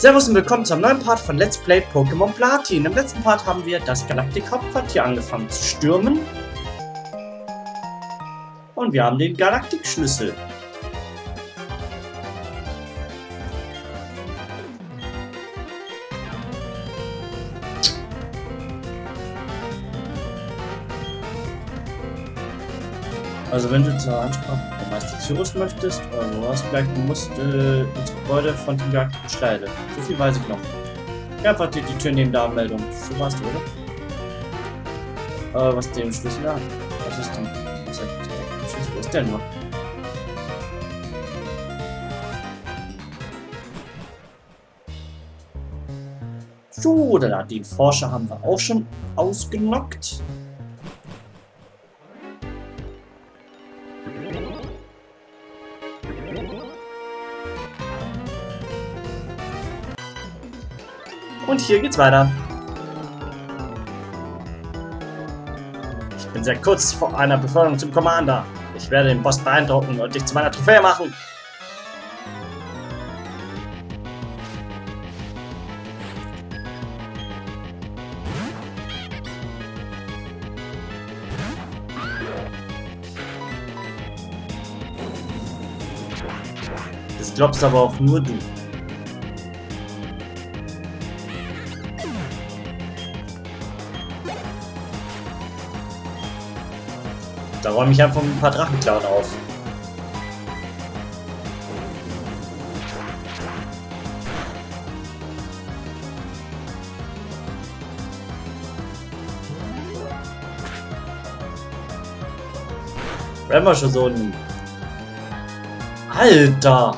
Servus und willkommen zum neuen Part von Let's Play Pokémon Platin. Im letzten Part haben wir das Galaktik-Hauptquartier angefangen zu stürmen. Und wir haben den Galaktik-Schlüssel. Also wenn du zur Ansprache Cyrus möchtest, was vielleicht, du musst äh, ins Gebäude von dem Galaktischen Schleide. So viel weiß ich noch. Ja, einfach die, Tür neben der Anmeldung. So warst du, oder? Äh, was den Schlüssel da? Was ist denn? Was ist der Schlüssel? Ist der nur? So, den Forscher haben wir auch schon ausgenockt. Und hier geht's weiter. Ich bin sehr kurz vor einer Beförderung zum Commander. Ich werde den Boss beeindrucken und dich zu meiner Trophäe machen. Das glaubst aber auch nur du. Da räume ich einfach ein paar Drachenklauen auf. Wenn wir schon so ein... Alter!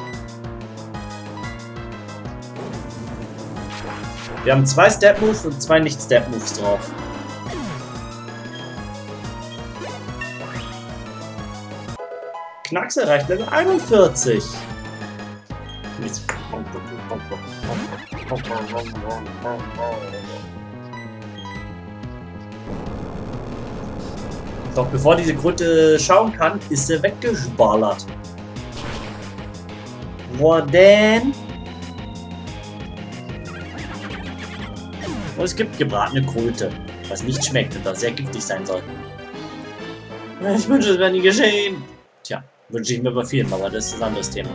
Wir haben zwei Step-Moves und zwei Nicht-Step-Moves drauf. Knacks erreicht Level 41. Doch bevor diese Kröte schauen kann, ist er weggeballert. Wo denn? Und es gibt gebratene Kröte, was nicht schmeckt und das sehr giftig sein soll. Ich wünsche, es wäre nie geschehen. Wünsche ich mir bei vielen, aber das ist ein anderes Thema.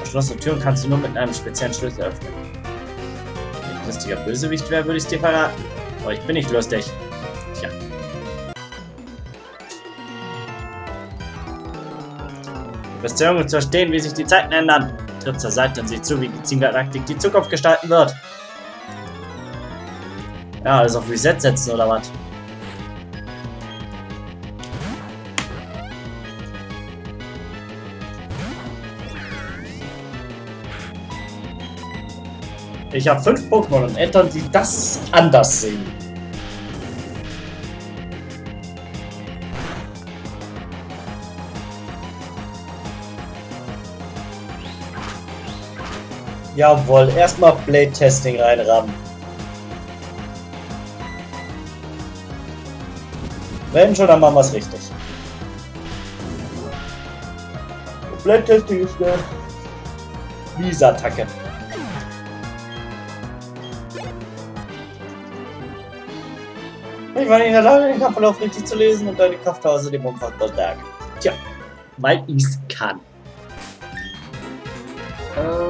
Verschlossene Türen kannst du nur mit einem speziellen Schlüssel öffnen. Wenn ich lustiger Bösewicht wäre, würde ich es dir verraten. Aber ich bin nicht lustig. Bist jung zu verstehen, wie sich die Zeiten ändern. Tritt zur Seite und sieh zu, wie die Teamgalaktik die Zukunft gestalten wird. Ja, alles auf Reset setzen oder was? Ich habe fünf Pokémon und Eltern, die das anders sehen. Jawohl, erstmal Blade Testing reinrammen. Wenn schon, dann machen wir es richtig. Blade Testing ist eine Visa-Attacke. Ich war nicht in der Lage, den Kampfverlauf richtig zu lesen und deine Kraft außerdem umfangbar stark. Tja, weil ich's kann. Ähm,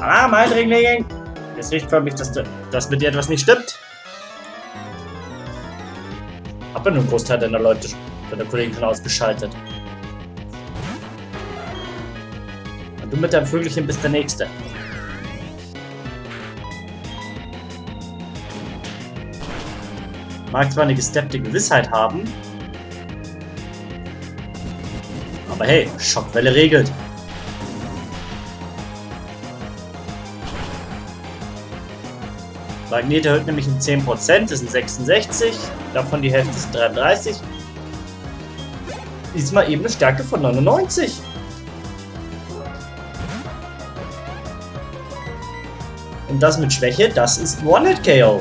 Alarm, Eindringling! Es riecht für mich, dass, dass mit dir etwas nicht stimmt. Ja nur einen Großteil deiner Leute, deiner Kollegen schon ausgeschaltet. Du mit deinem Vögelchen bist der Nächste. Mag zwar eine gesteppte Gewissheit haben, aber hey, Schockwelle regelt. Magnet erhöht nämlich um 10%, das sind 66, davon die Hälfte ist 33. Diesmal eben eine Stärke von 99. Und das mit Schwäche, das ist One-Hit-KO.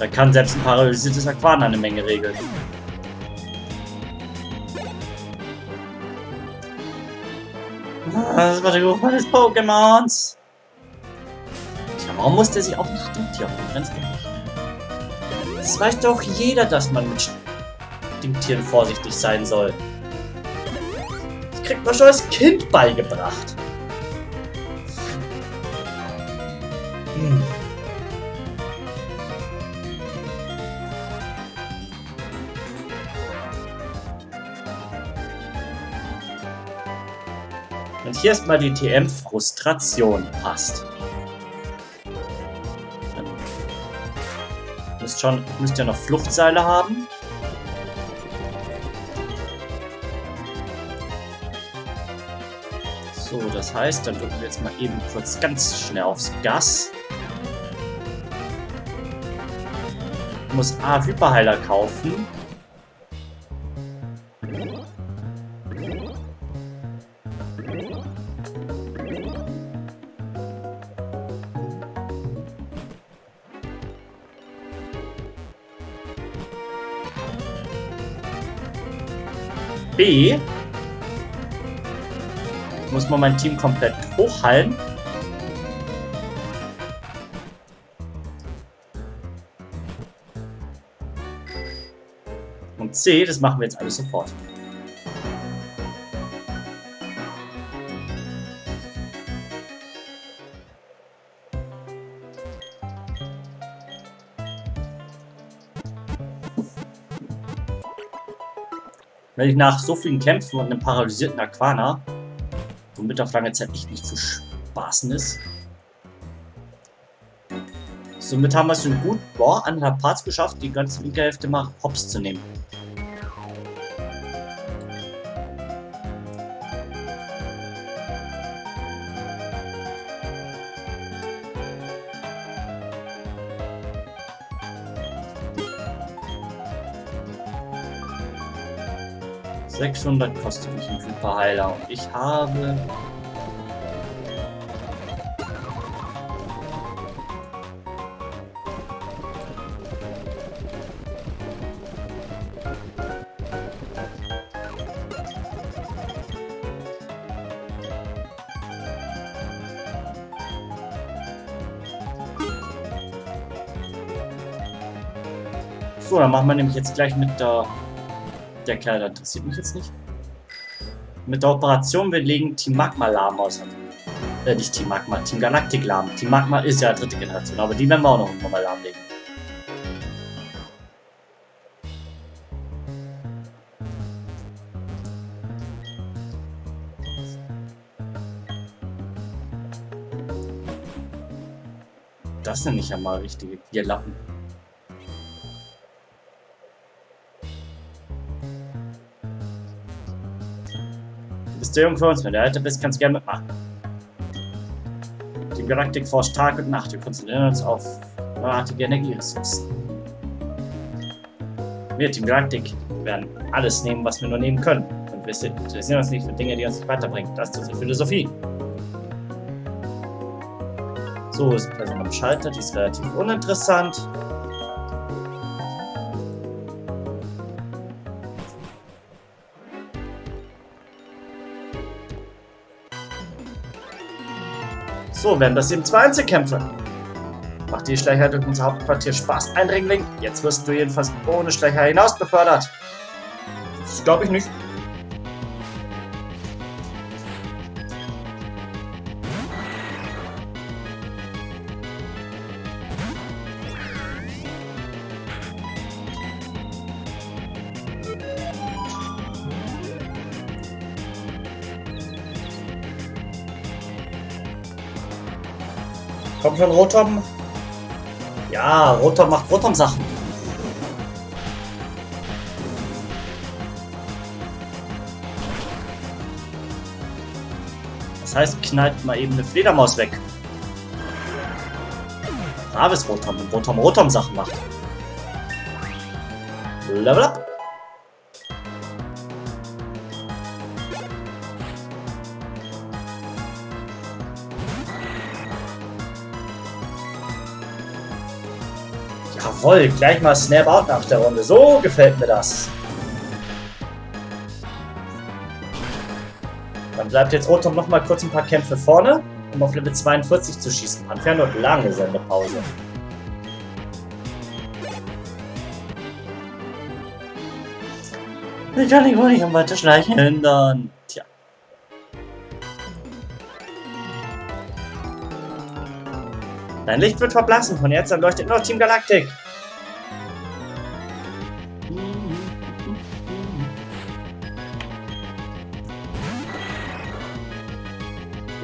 Da kann selbst ein paralysiertes Aquan eine Menge regeln. Das war der Geruch meines Pokémons. Tja, warum muss der sich auch Stinktier auf Ganz ehrlich. Das weiß doch jeder, dass man mit Stinktieren vorsichtig sein soll. Das kriegt man schon als Kind beigebracht. Hm. Hier ist mal die TM Frustration. Passt. Müsst, schon, müsst ja noch Fluchtseile haben. So, das heißt, dann drücken wir jetzt mal eben kurz ganz schnell aufs Gas. Ich muss A Hyperheiler kaufen. B muss man mein Team komplett hochhalten. Und C, das machen wir jetzt alles sofort. Wenn ich nach so vielen Kämpfen und einem paralysierten Aquana, womit auf lange Zeit echt nicht zu spaßen ist, somit haben wir es schon gut, boah, anderthalb Parts geschafft, die ganze linke Hälfte mal hops zu nehmen. 600 kostet mich ein Hyperheiler und ich habe... So, dann machen wir nämlich jetzt gleich mit der der Kerl, interessiert mich jetzt nicht. Mit der Operation, wir legen Team Magma lahm aus. Äh, nicht Team Magma, Team Galactic lahm. Team Magma ist ja dritte Generation, aber die werden wir auch noch mal lahmlegen. Das sind nicht einmal richtige Bierlappen. Jung für uns. Wenn du älter bist, kannst du gerne mitmachen. Die Galaktik forscht Tag und Nacht. Wir konzentrieren uns auf neuartige Energieressourcen. Wir, Team Galaktik, werden alles nehmen, was wir nur nehmen können. Und wir interessieren uns nicht für Dinge, die uns nicht weiterbringen. Das ist unsere Philosophie. So ist Person am Schalter, die ist relativ uninteressant. So, werden das eben zwei Einzelkämpfe. Macht die Schleicher durch unser Hauptquartier Spaß, Eindringling? Jetzt wirst du jedenfalls ohne Schleicher hinaus befördert. Das glaube ich nicht. Komm schon, Rotom. Ja, Rotom macht Rotom-Sachen. Das heißt, knallt mal eben eine Fledermaus weg. Braves Rotom, wenn Rotom Rotom-Sachen macht. Level up. Jawoll, gleich mal Snap out nach der Runde. So gefällt mir das. Dann bleibt jetzt Rotom noch mal kurz ein paar Kämpfe vorne, um auf Level 42 zu schießen. Fährt dort lange Sendepause. Ich kann dich wohl nicht am Weiterschleichen hindern. Tja. Dein Licht wird verblassen. Von jetzt an leuchtet nur Team Galactic.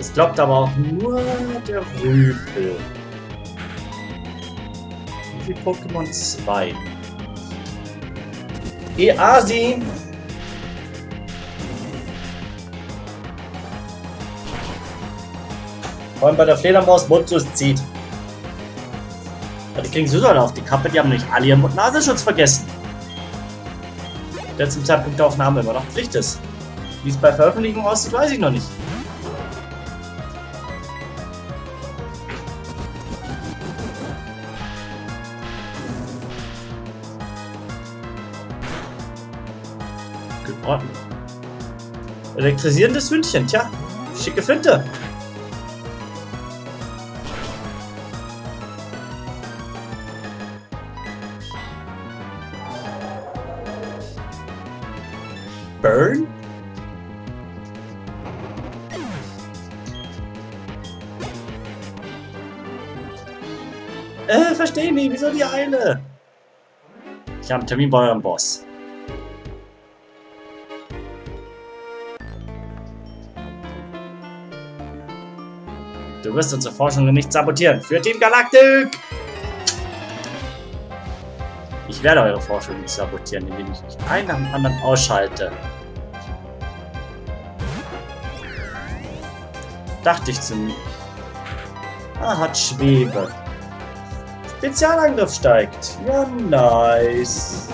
Das glaubt aber auch nur der Rüpel. Wie Pokémon? Zwei. Easi! Vor allem bei der Fledermaus Mundsus zieht. Die kriegen sowieso auf die Kappe, die haben nicht alle ihren Mund-Nasenschutz vergessen. Der zum Zeitpunkt der Aufnahme immer noch Pflicht ist. Wie es bei Veröffentlichung aussieht, weiß ich noch nicht. Elektrisierendes Hündchen, tja. Schicke Finte. Burn? Äh, verstehe nicht, wieso die Eile? Ich habe einen Termin bei eurem Boss. Wirst unsere Forschung nicht sabotieren. Für Team Galactic! Ich werde eure Forschung nicht sabotieren, indem ich mich einen nach dem anderen ausschalte. Dachte ich zu mir. Ah, hat Schwebe. Spezialangriff steigt. Ja, nice.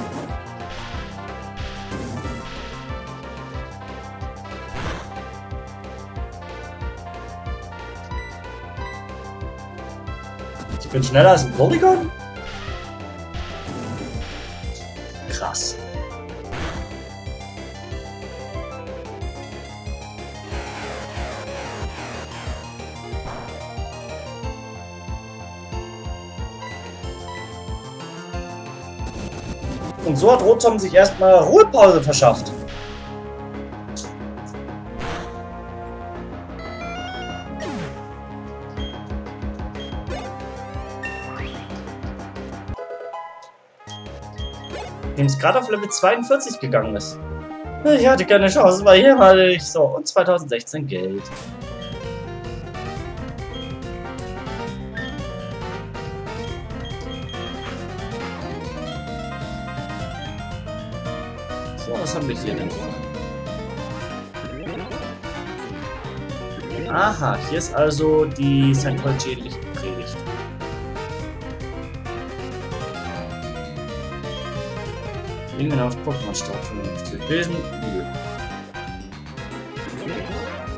Ich bin schneller als ein Polygon? Krass. Und so hat Rotom sich erstmal Ruhepause verschafft. Dem es gerade auf Level 42 gegangen ist. Ich hatte keine Chance, weil hier hatte ich so. Und 2016 Geld. So, was haben wir hier denn? Aha, hier ist also die Scientology-Predigt. Dingen auf Pokémon-Statuen zu bilden? Nö.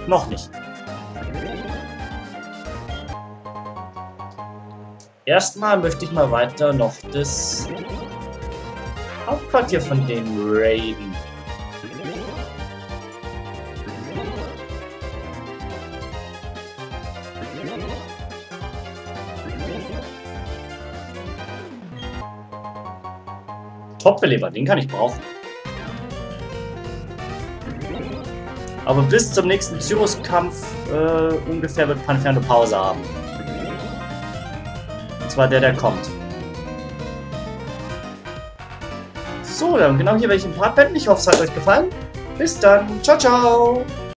Noch nicht. Erstmal möchte ich mal weiter noch das Hauptquartier von den Raiden. Topfeleber, den kann ich brauchen. Aber bis zum nächsten Cyrus-Kampf äh, ungefähr wird Panfer eine Pause haben. Und zwar der, der kommt. So, dann genau hier werde ich im Part beenden. Ich hoffe, es hat euch gefallen. Bis dann. Ciao, ciao.